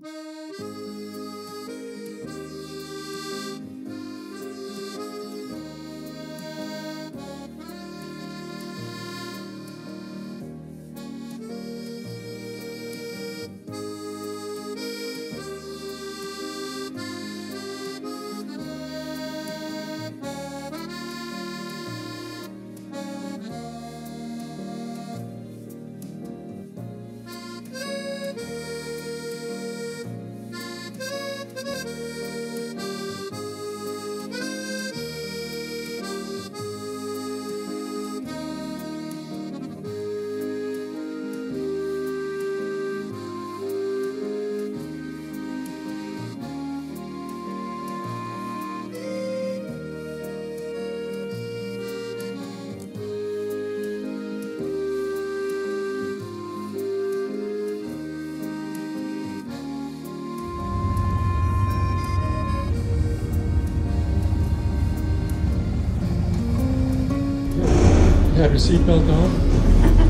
Música Have your seatbelt on.